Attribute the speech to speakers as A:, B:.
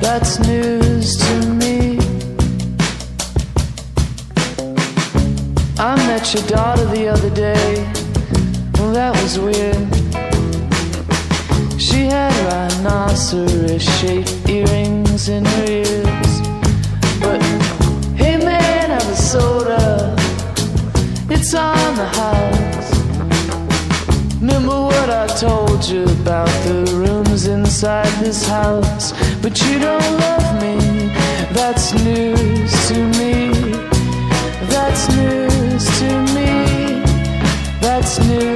A: that's news to me i met your daughter the other day. Well, that was weird. She had rhinoceros shaped earrings in her ears. But hey, man, have a soda. It's on the house. Remember what I told you about the rooms inside this house? But you don't love me. That's news to me. That's news to me. That's news